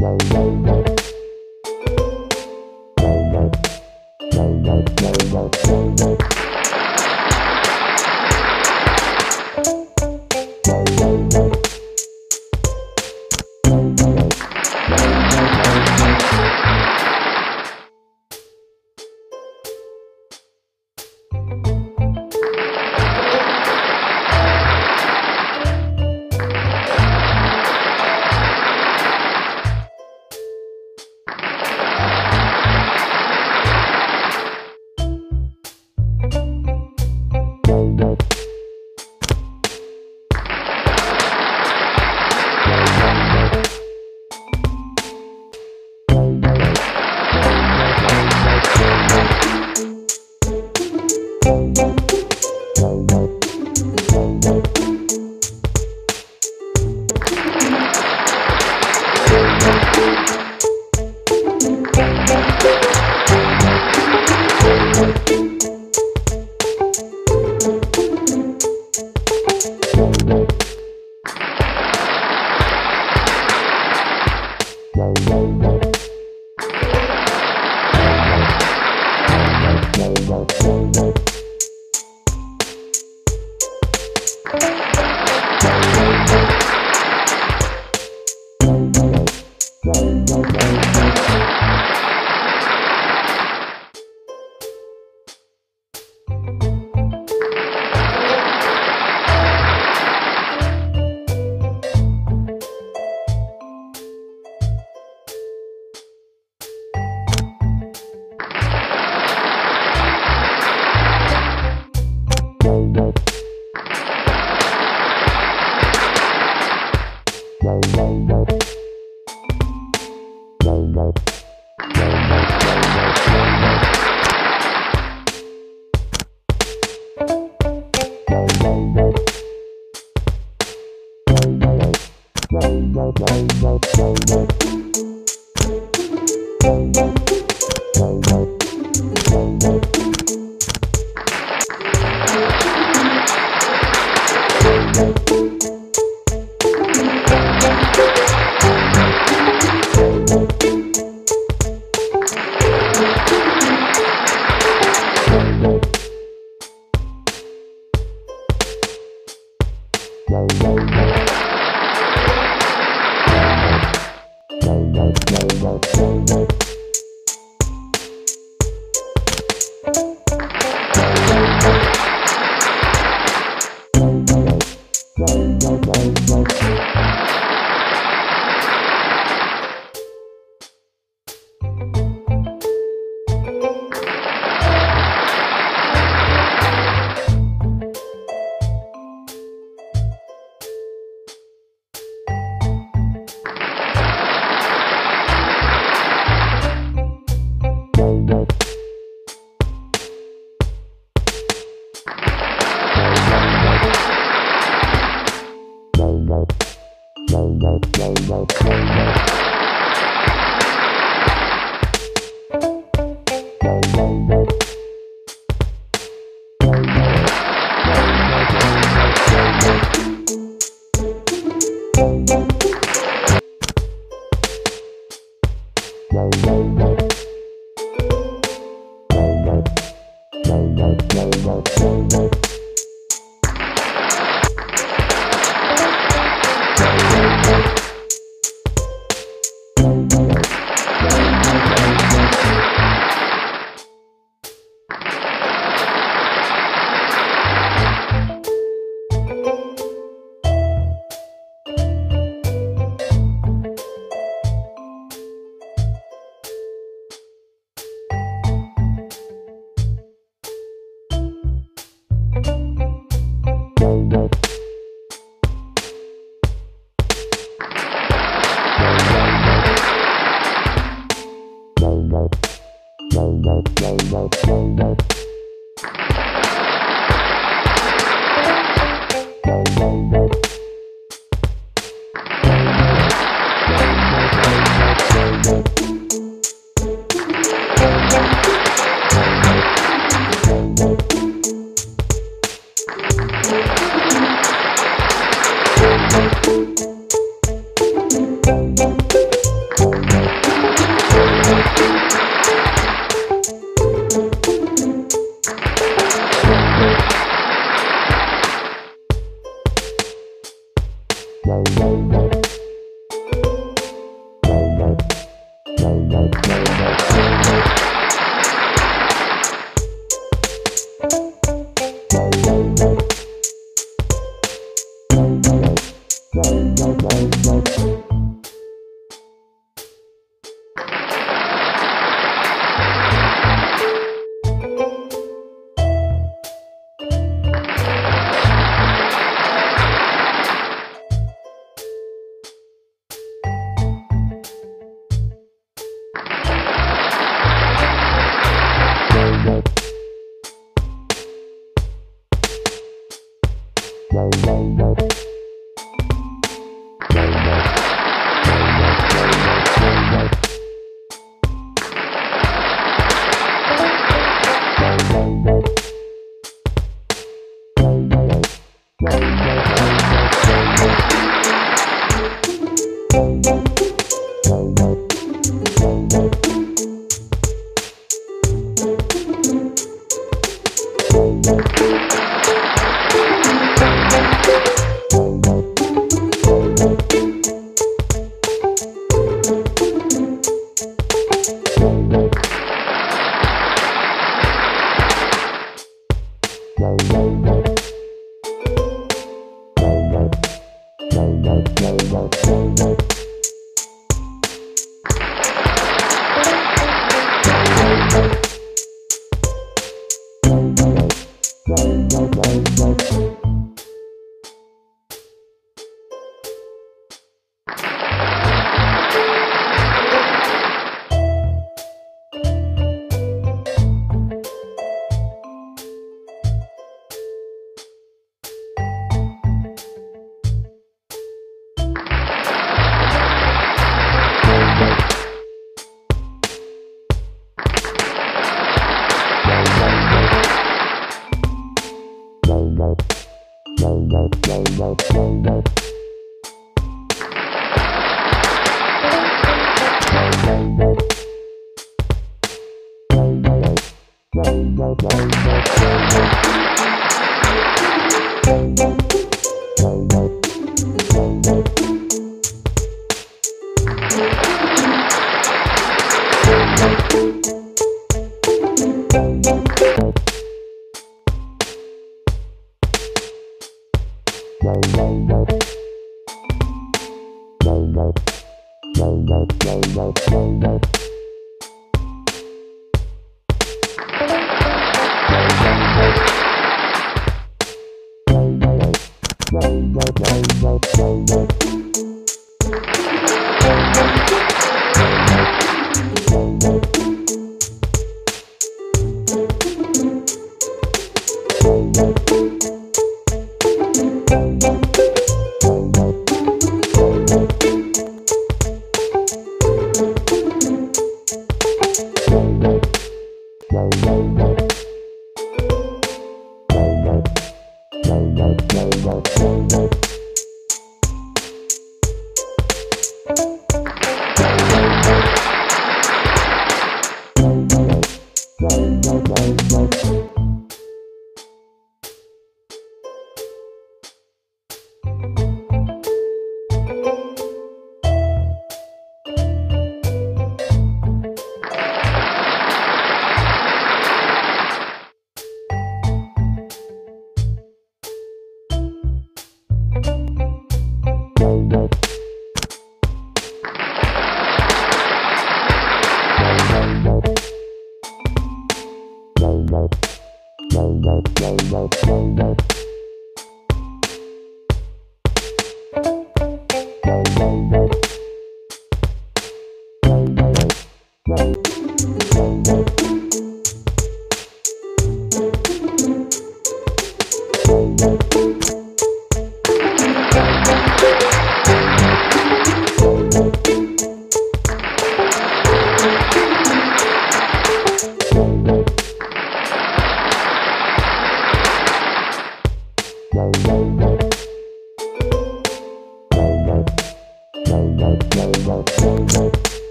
Thank you. Thank you. Thank you.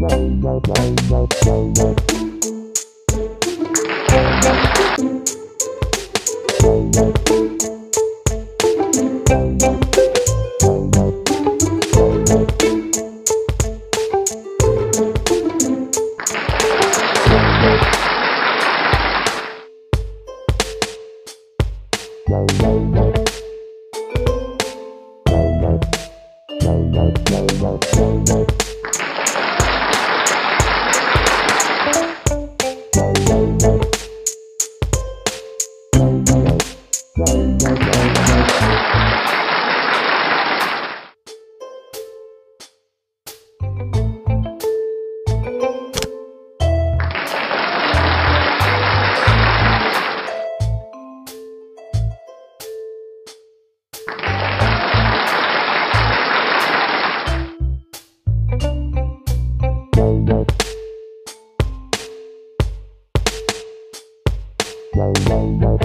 Thank you. Bye.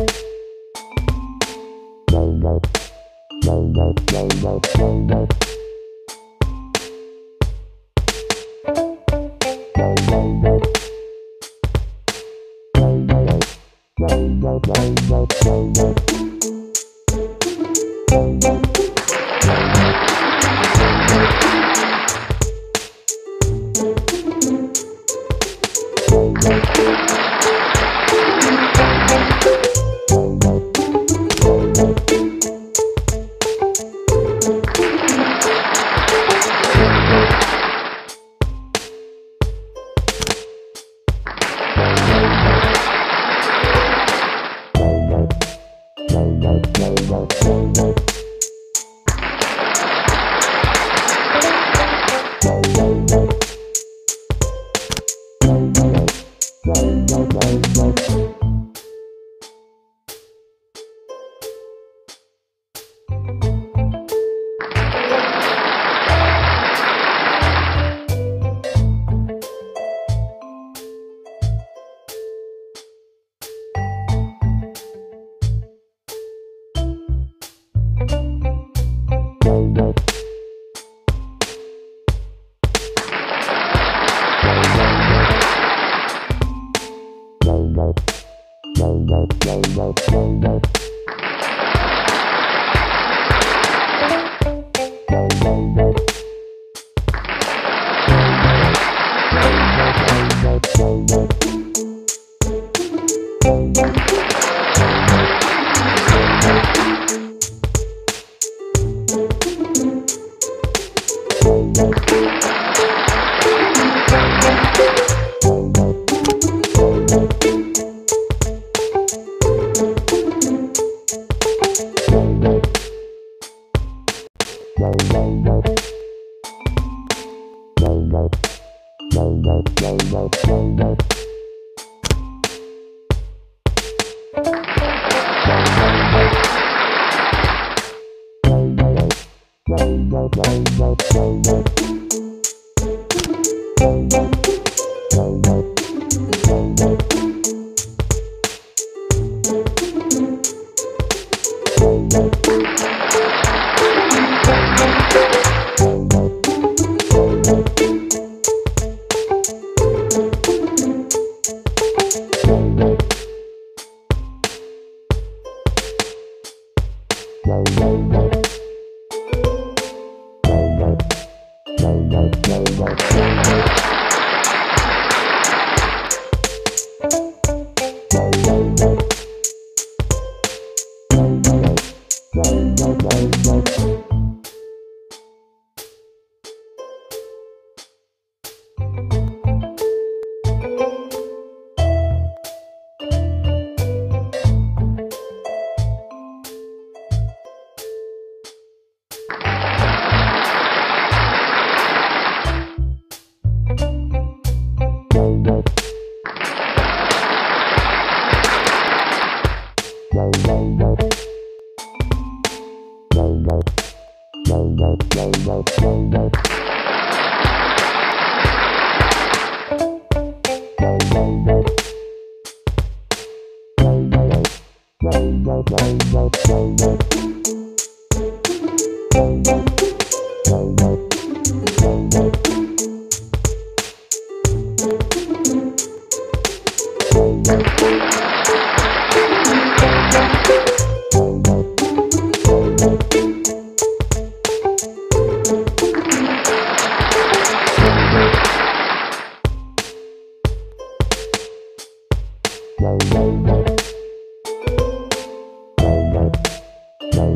Bye.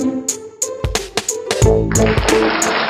Thank you.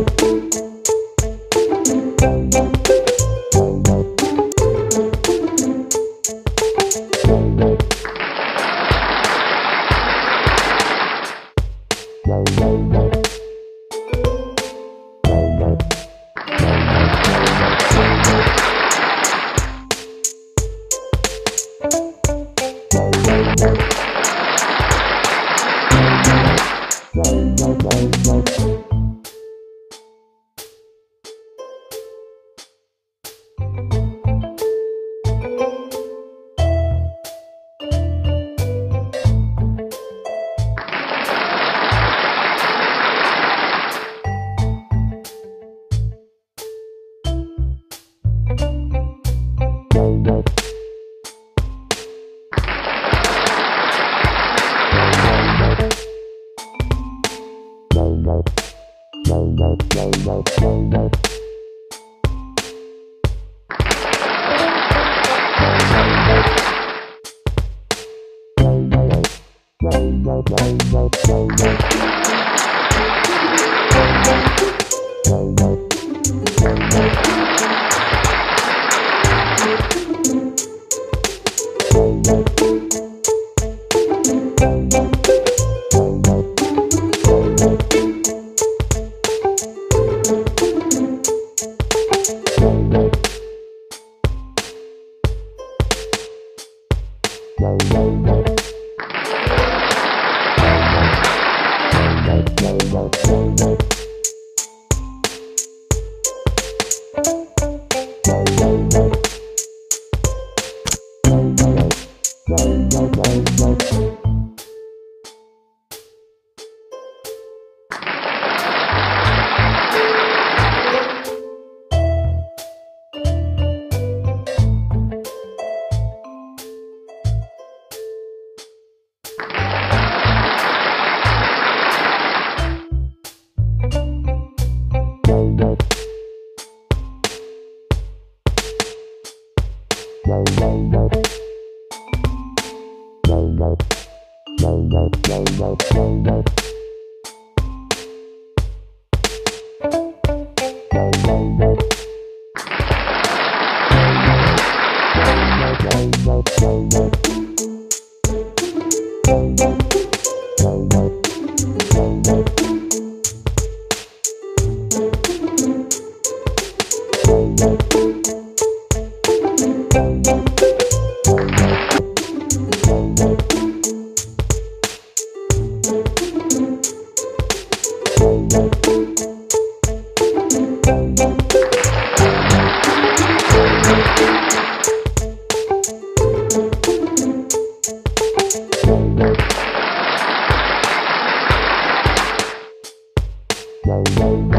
Música Thank Thank you. Thank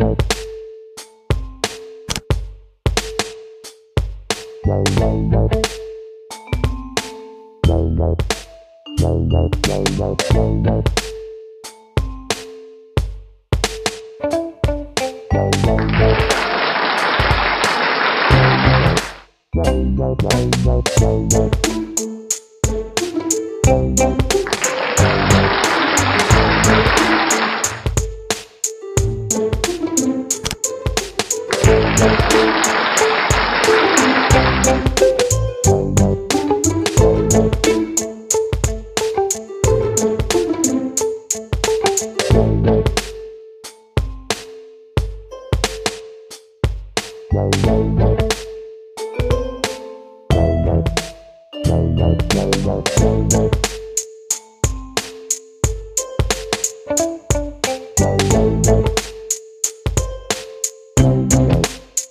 Bye.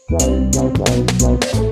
Bye.